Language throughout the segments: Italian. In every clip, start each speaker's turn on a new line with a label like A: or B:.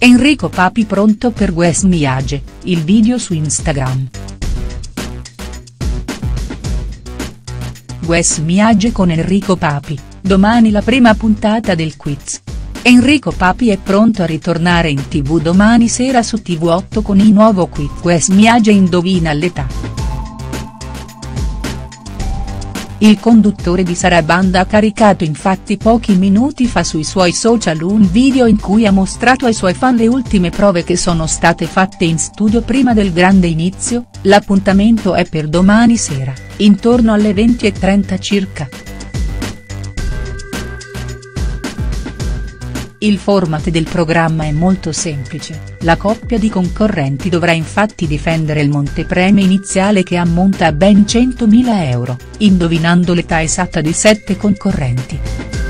A: Enrico Papi pronto per Guess Miage, il video su Instagram. Guess Miage con Enrico Papi, domani la prima puntata del quiz. Enrico Papi è pronto a ritornare in tv domani sera su TV8 con il nuovo quiz Guess Miage indovina l'età. Il conduttore di Sarabanda ha caricato infatti pochi minuti fa sui suoi social un video in cui ha mostrato ai suoi fan le ultime prove che sono state fatte in studio prima del grande inizio, l'appuntamento è per domani sera, intorno alle 20.30 circa. Il format del programma è molto semplice, la coppia di concorrenti dovrà infatti difendere il montepremi iniziale che ammonta a ben 100.000 euro, indovinando l'età esatta di sette concorrenti.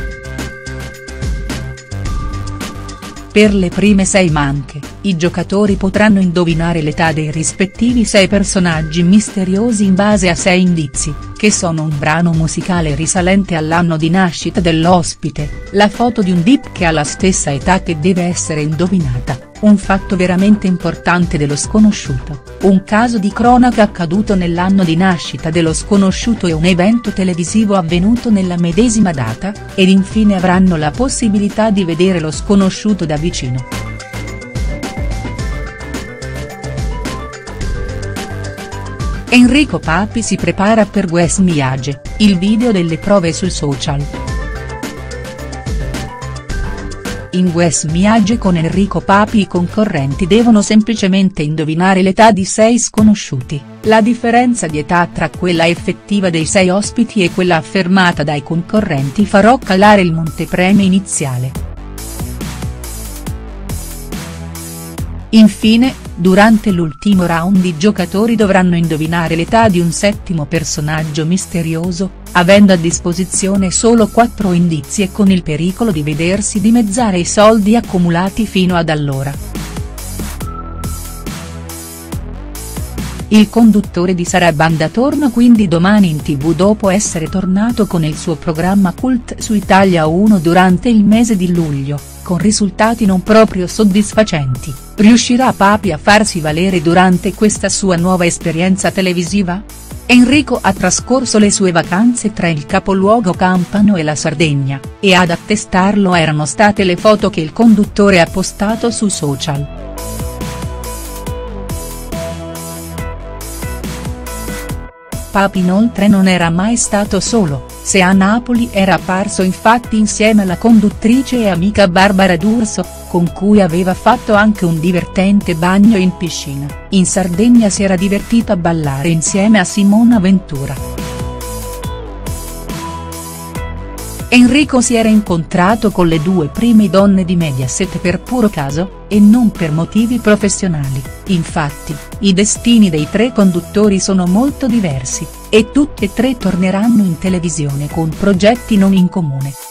A: Per le prime sei manche, i giocatori potranno indovinare l'età dei rispettivi sei personaggi misteriosi in base a sei indizi, che sono un brano musicale risalente all'anno di nascita dell'ospite, la foto di un dip che ha la stessa età che deve essere indovinata un fatto veramente importante dello sconosciuto, un caso di cronaca accaduto nell'anno di nascita dello sconosciuto e un evento televisivo avvenuto nella medesima data, ed infine avranno la possibilità di vedere lo sconosciuto da vicino. Enrico Papi si prepara per Guess Miage, il video delle prove sui social. In Wes Miage con Enrico Papi i concorrenti devono semplicemente indovinare l'età di sei sconosciuti, la differenza di età tra quella effettiva dei sei ospiti e quella affermata dai concorrenti farà calare il montepremi iniziale. Infine, durante l'ultimo round i giocatori dovranno indovinare l'età di un settimo personaggio misterioso, avendo a disposizione solo quattro indizi e con il pericolo di vedersi dimezzare i soldi accumulati fino ad allora. Il conduttore di Sarabanda torna quindi domani in tv dopo essere tornato con il suo programma cult su Italia 1 durante il mese di luglio, con risultati non proprio soddisfacenti, riuscirà Papi a farsi valere durante questa sua nuova esperienza televisiva?. Enrico ha trascorso le sue vacanze tra il capoluogo campano e la Sardegna, e ad attestarlo erano state le foto che il conduttore ha postato su social. Papi inoltre non era mai stato solo, se a Napoli era apparso infatti insieme alla conduttrice e amica Barbara D'Urso, con cui aveva fatto anche un divertente bagno in piscina, in Sardegna si era divertito a ballare insieme a Simona Ventura. Enrico si era incontrato con le due prime donne di Mediaset per puro caso, e non per motivi professionali, infatti, i destini dei tre conduttori sono molto diversi, e tutti e tre torneranno in televisione con progetti non in comune.